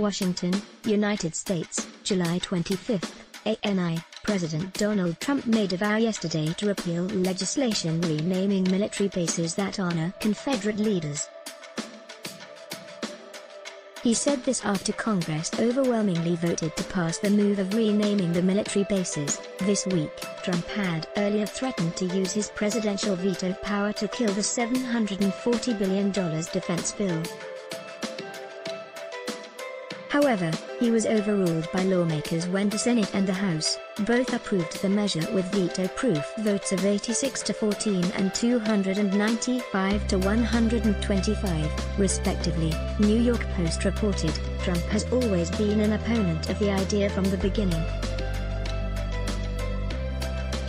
Washington, United States, July 25. ANI, President Donald Trump made a vow yesterday to repeal legislation renaming military bases that honor Confederate leaders. He said this after Congress overwhelmingly voted to pass the move of renaming the military bases. This week, Trump had earlier threatened to use his presidential veto power to kill the $740 billion defense bill. However, he was overruled by lawmakers when the Senate and the House both approved the measure with veto-proof votes of 86 to 14 and 295 to 125, respectively. New York Post reported, Trump has always been an opponent of the idea from the beginning.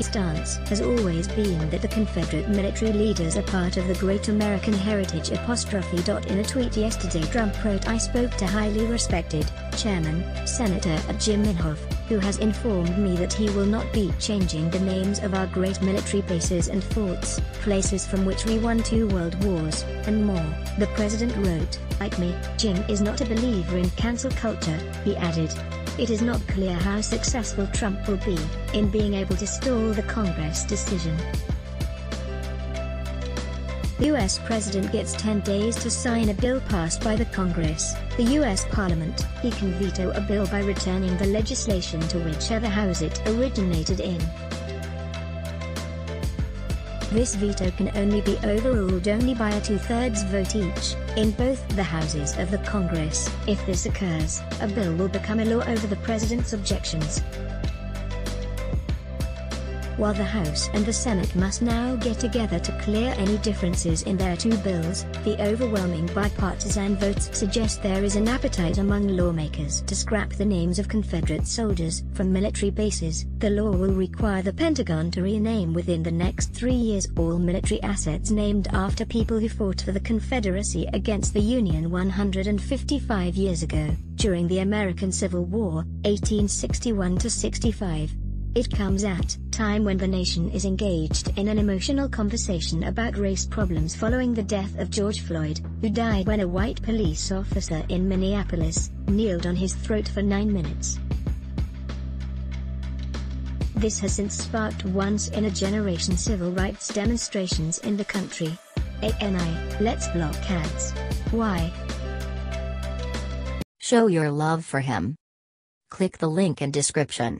His stance has always been that the Confederate military leaders are part of the great American heritage apostrophe. In a tweet yesterday Trump wrote I spoke to highly respected, Chairman, Senator Jim Inhofe, who has informed me that he will not be changing the names of our great military bases and forts, places from which we won two world wars, and more. The president wrote, like me, Jim is not a believer in cancel culture, he added. It is not clear how successful Trump will be in being able to stall the Congress decision. The U.S. President gets 10 days to sign a bill passed by the Congress, the U.S. Parliament. He can veto a bill by returning the legislation to whichever house it originated in. This veto can only be overruled only by a two-thirds vote each, in both the houses of the Congress. If this occurs, a bill will become a law over the president's objections while the House and the Senate must now get together to clear any differences in their two bills, the overwhelming bipartisan votes suggest there is an appetite among lawmakers to scrap the names of Confederate soldiers from military bases. The law will require the Pentagon to rename within the next three years all military assets named after people who fought for the Confederacy against the Union 155 years ago, during the American Civil War, 1861 to 65. It comes at time when the nation is engaged in an emotional conversation about race problems following the death of George Floyd, who died when a white police officer in Minneapolis kneeled on his throat for nine minutes. This has since sparked once-in-a-generation civil rights demonstrations in the country. ANI, let's block ads. Why? Show your love for him. Click the link in description.